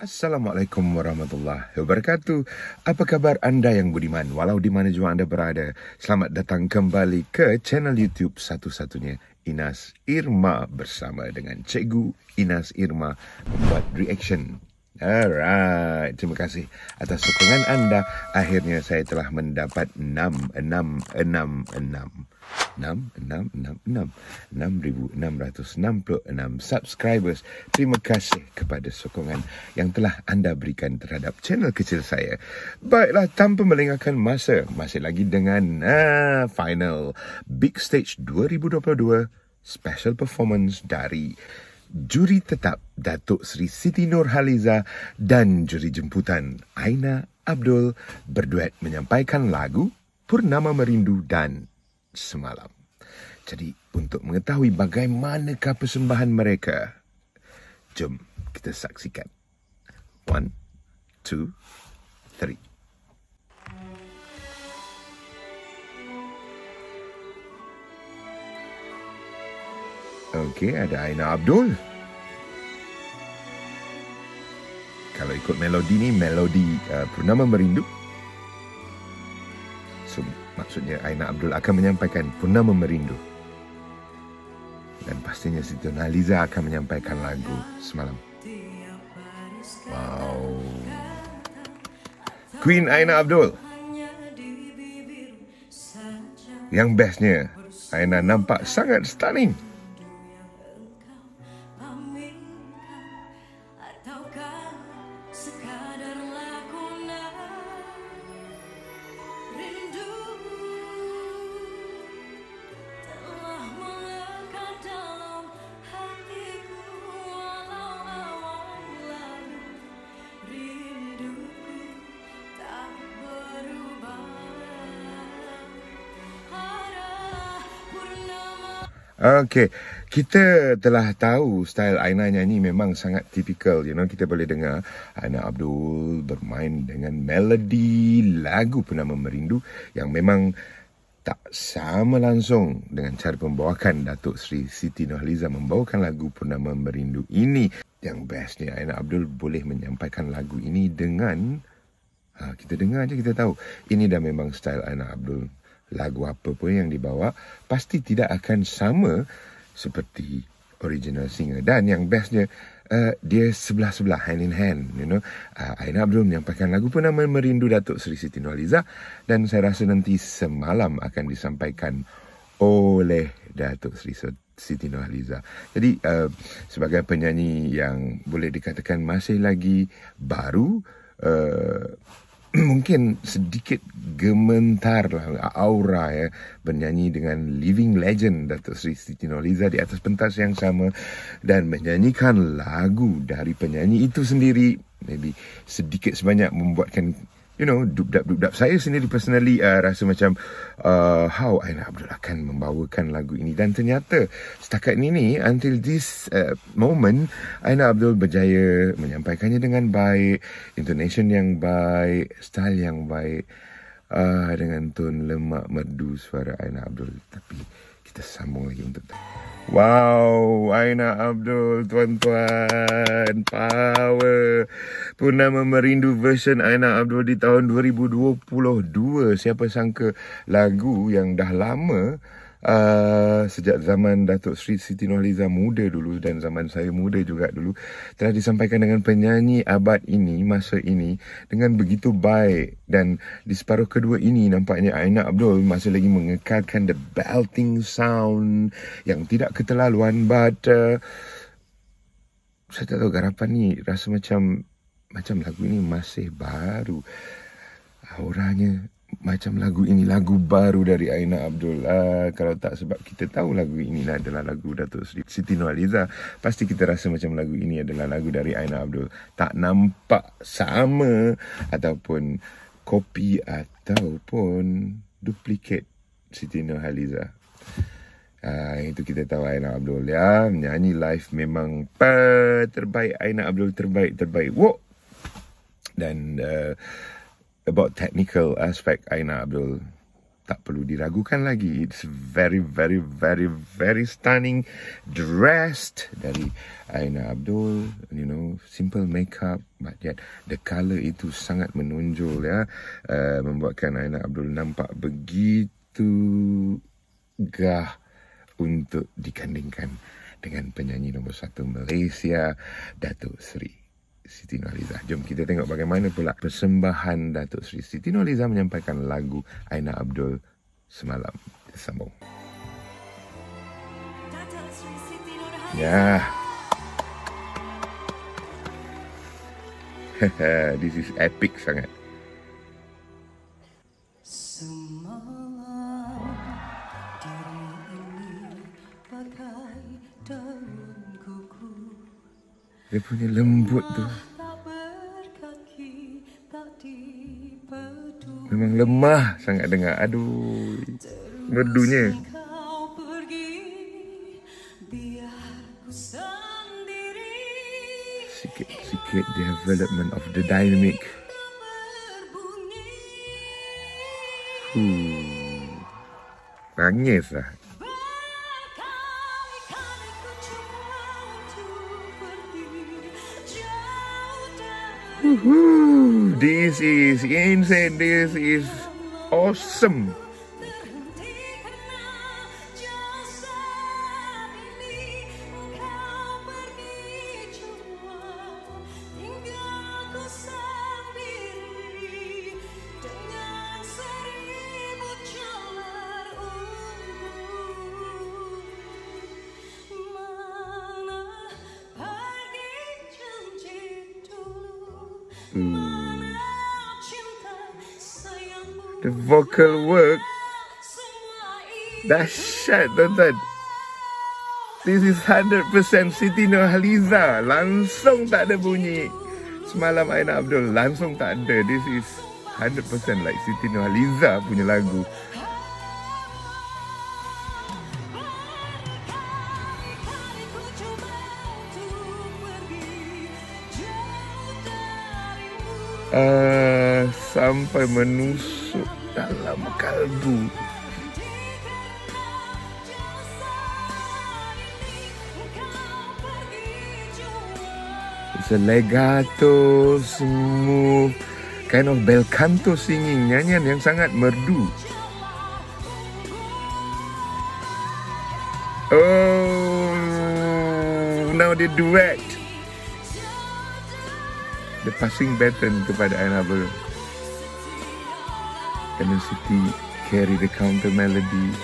Assalamualaikum warahmatullahi wabarakatuh. Apa khabar anda yang budiman? Walau di mana jua anda berada, selamat datang kembali ke channel YouTube satu-satunya Inas Irma bersama dengan Cikgu Inas Irma membuat reaction. Alright, terima kasih atas sokongan anda. Akhirnya saya telah mendapat 6, 6, 6, 6. 6, 6, 6, 6, 6,666 subscribers. Terima kasih kepada sokongan yang telah anda berikan terhadap channel kecil saya. Baiklah, tanpa melengahkan masa, masih lagi dengan uh, final Big Stage 2022 special performance dari juri tetap Datuk Seri Siti Nurhaliza dan juri jemputan Aina Abdul berduet menyampaikan lagu Purnama Merindu dan Semalam. Jadi untuk mengetahui bagaimanakah persembahan mereka, jom kita saksikan. One, two, three. Okey, ada Aina Abdul. Kalau ikut melodi ni, melodi uh, Purnama Merindu. So, maksudnya Aina Abdul akan menyampaikan Purnama Merindu. Dan pastinya Siti Naliza akan menyampaikan lagu semalam. Wow. Queen Aina Abdul. Yang bestnya, Aina nampak sangat stunning. Okey, kita telah tahu style Aina nyanyi memang sangat typical. You know, kita boleh dengar Aina Abdul bermain dengan melodi lagu Purnama Merindu yang memang tak sama langsung dengan cara pembawakan Datuk Seri Siti Nurhaliza membawakan lagu Purnama Merindu ini. Yang bestnya Aina Abdul boleh menyampaikan lagu ini dengan Ha, kita dengar je kita tahu. Ini dah memang style Aina Abdul. Lagu apa pun yang dibawa pasti tidak akan sama seperti original singer. Dan yang bestnya uh, dia sebelah-sebelah hand in hand, you know. Uh, Aina Abdul menyampaikan lagu pun nama Merindu Datuk Seri Siti Nurhaliza dan saya rasa nanti semalam akan disampaikan oleh Datuk Seri Siti Nurhaliza. Jadi uh, sebagai penyanyi yang boleh dikatakan masih lagi baru uh, mungkin sedikit gementar lah aura ya. Bernyanyi dengan living legend Datuk Seri Siti Nurhaliza di atas pentas yang sama. Dan menyanyikan lagu dari penyanyi itu sendiri. Maybe sedikit sebanyak membuatkan you know dubdap dubdap saya sendiri personally uh, rasa macam uh, how Aina Abdul akan membawakan lagu ini. Dan ternyata setakat ini ni until this uh, moment Aina Abdul berjaya menyampaikannya dengan baik intonation yang baik style yang baik uh, dengan tone lemak merdu suara Aina Abdul. Tapi kita sambung lagi untuk Wow, Aina Abdul, tuan-tuan, power. Purnama Merindu version Aina Abdul di tahun 2022. Siapa sangka lagu yang dah lama uh, sejak zaman Datuk Sri Siti Nurhaliza muda dulu dan zaman saya muda juga dulu telah disampaikan dengan penyanyi abad ini, masa ini dengan begitu baik. Dan di separuh kedua ini nampaknya Aina Abdul masih lagi mengekalkan the belting sound yang tidak keterlaluan but uh, saya tak tahu garapan ni rasa macam macam lagu ini masih baru. Auranya macam lagu ini lagu baru dari Aina Abdul. Uh, kalau tak sebab kita tahu lagu ini adalah lagu Datuk Seri Siti Nurhaliza, pasti kita rasa macam lagu ini adalah lagu dari Aina Abdul. Tak nampak sama ataupun kopi ataupun duplikat Siti Nurhaliza. Uh, itu kita tahu Aina Abdul ya. Nyanyi live memang pa, terbaik. Aina Abdul terbaik, terbaik. Wok. Dan uh, about technical aspect Aina Abdul tak perlu diragukan lagi. It's very, very, very, very stunning. Dressed dari Aina Abdul. You know, simple makeup. But yet, the colour itu sangat menonjol ya. Uh, membuatkan Aina Abdul nampak begitu gah untuk dikandingkan dengan penyanyi nombor satu Malaysia, Datuk Seri Siti Nurhaliza. Jom kita tengok bagaimana pula persembahan Datuk Seri Siti Nurhaliza menyampaikan lagu Aina Abdul semalam. Kita sambung. Ya. This is epic sangat. Dia punya lembut tu memang lemah sangat dengar. Aduh. Merdunya. Sikit-sikit development of the dynamic. Hmm. Nangis lah. This is insane. This is awesome. The vocal work semua ini dahsyat tuan-tuan. This is 100% Siti Nurhaliza. Langsung tak ada bunyi. Semalam Aina Abdul langsung tak ada. This is 100% like Siti Nurhaliza punya lagu. Uh, sampai menusuk dalam kalbu. Di kerana jasa ini Engkau pergi jua It's a legato, smooth, kind of bel canto singing. Nyanyian yang sangat merdu. Oh, now they duet. The passing baton kepada Annabelle. And then Siti carry the counter melody.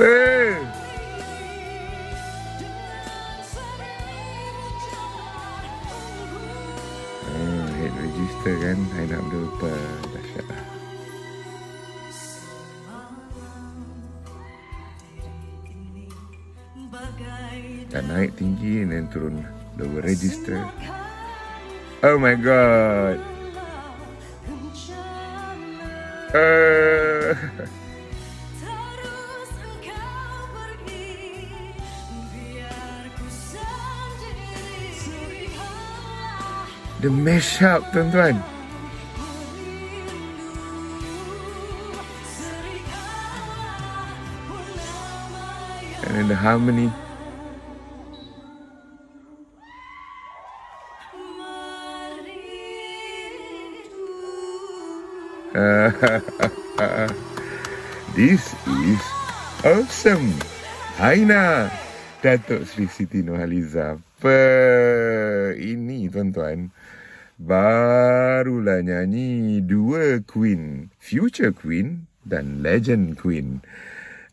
Eh. Dan naik tinggi then turun Lower register. Oh my god. uh, The mashup tuan-tuan And then the harmony This is awesome. Aina Datuk Sri Siti Nurhaliza. Apa ini tuan-tuan? Barulah nyanyi dua queen. Future queen dan legend queen.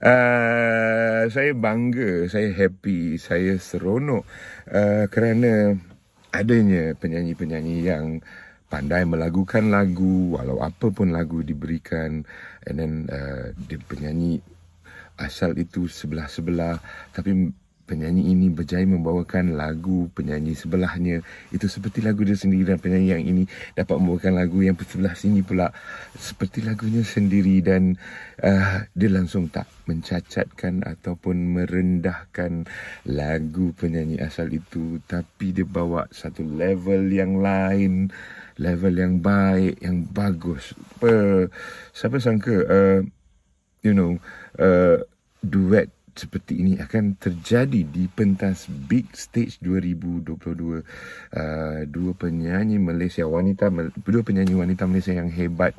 Uh, saya bangga, saya happy, saya seronok. Uh, kerana adanya penyanyi-penyanyi yang pandai melagukan lagu walau apa pun lagu diberikan. And then uh, dia penyanyi asal itu sebelah-sebelah. Tapi penyanyi ini berjaya membawakan lagu penyanyi sebelahnya. Itu seperti lagu dia sendiri dan penyanyi yang ini dapat membawakan lagu yang sebelah sini pula. Seperti lagunya sendiri dan uh, dia langsung tak mencacatkan ataupun merendahkan lagu penyanyi asal itu. Tapi dia bawa satu level yang lain. Level yang baik yang bagus. Uh, siapa sangka uh, you know uh, duet seperti ini akan terjadi di pentas Big Stage 2022 uh, dua penyanyi Malaysia wanita dua penyanyi wanita Malaysia yang hebat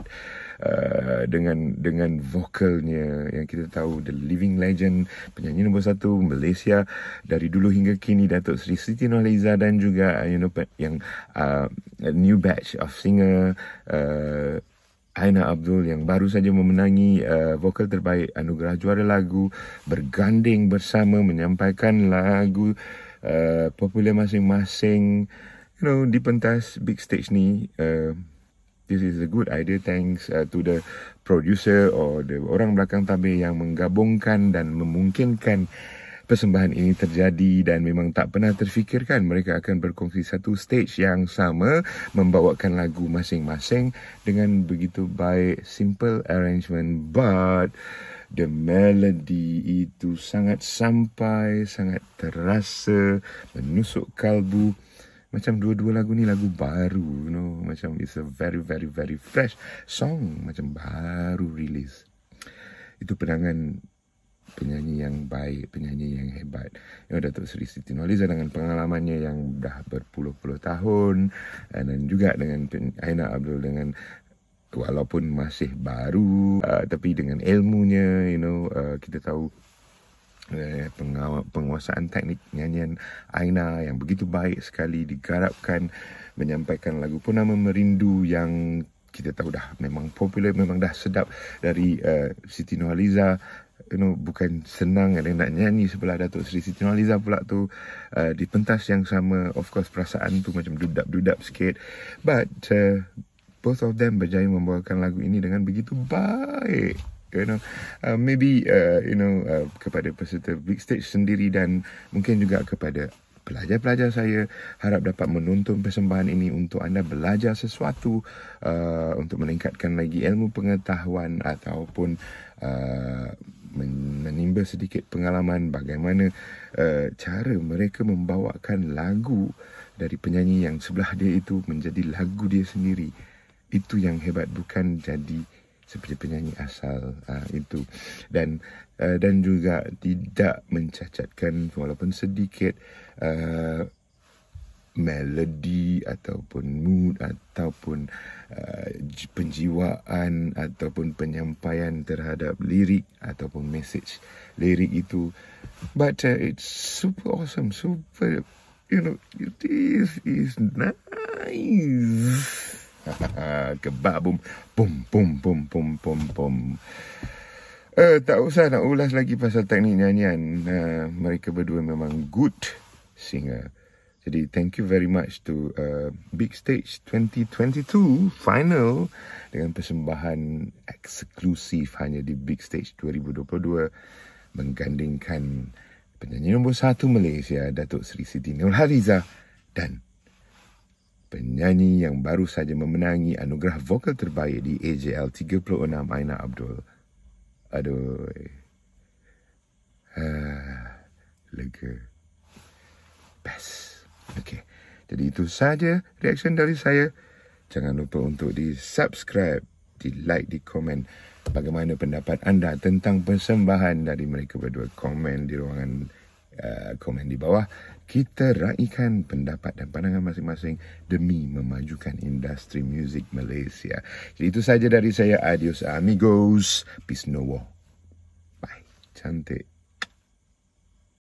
uh, dengan dengan vokalnya yang kita tahu the living legend penyanyi nombor satu Malaysia dari dulu hingga kini Datuk Seri Siti Nurhaliza dan juga uh, you know yang uh, new batch of singer uh, Aina Abdul yang baru saja memenangi uh, vokal terbaik anugerah juara lagu berganding bersama menyampaikan lagu uh, popular masing-masing you know di pentas big stage ni uh, this is a good idea thanks uh, to the producer or the orang belakang tabir yang menggabungkan dan memungkinkan persembahan ini terjadi dan memang tak pernah terfikirkan mereka akan berkongsi satu stage yang sama membawakan lagu masing-masing dengan begitu baik simple arrangement. But the melody itu sangat sampai sangat terasa menusuk kalbu. Macam dua-dua lagu ni lagu baru you know. Macam it's a very very very fresh song macam baru release itu penangan penyanyi yang baik, penyanyi yang hebat. Yang Datuk Seri Siti Nurhaliza dengan pengalamannya yang dah berpuluh-puluh tahun dan juga dengan Aina Abdul dengan walaupun masih baru uh, tapi dengan ilmunya you know uh, kita tahu uh, penguasaan teknik nyanyian Aina yang begitu baik sekali digarapkan menyampaikan lagu Purnama Merindu yang kita tahu dah memang popular memang dah sedap dari uh, Siti Nurhaliza you know bukan senang ada nak nyanyi sebelah Datuk Seri Siti Nurhaliza pula tu uh, di pentas yang sama of course perasaan tu macam dudap-dudap sikit. But uh, both of them berjaya membawakan lagu ini dengan begitu baik you know. Uh, maybe uh, you know uh, kepada peserta big stage sendiri dan mungkin juga kepada pelajar-pelajar saya harap dapat menonton persembahan ini untuk anda belajar sesuatu uh, untuk meningkatkan lagi ilmu pengetahuan ataupun uh, menimba sedikit pengalaman bagaimana uh, cara mereka membawakan lagu dari penyanyi yang sebelah dia itu menjadi lagu dia sendiri. Itu yang hebat bukan jadi seperti penyanyi asal uh, itu dan uh, dan juga tidak mencacatkan walaupun sedikit uh, melodi ataupun mood ataupun uh, penjiwaan ataupun penyampaian terhadap lirik ataupun message lirik itu. But uh, it's super awesome super you know this is nice. Kebab bum bum bum bum bum bum bum. Uh, tak usah nak ulas lagi pasal teknik nyanyian. Uh, mereka berdua memang good singer jadi thank you very much to uh, Big Stage 2022 final dengan persembahan eksklusif hanya di Big Stage 2022 menggandingkan penyanyi nombor satu Malaysia Datuk Seri Siti Nurhaliza dan penyanyi yang baru saja memenangi anugerah vokal terbaik di AJL 36 Aina Abdul. Aduh. Ah, lega. Best. Okey. Jadi itu saja reaction dari saya. Jangan lupa untuk di subscribe, di like, di komen bagaimana pendapat anda tentang persembahan dari mereka berdua. Komen di ruangan uh, komen di bawah. Kita raikan pendapat dan pandangan masing-masing demi memajukan industri muzik Malaysia. Jadi itu saja dari saya. Adios amigos. Peace no war. Bye. Cantik.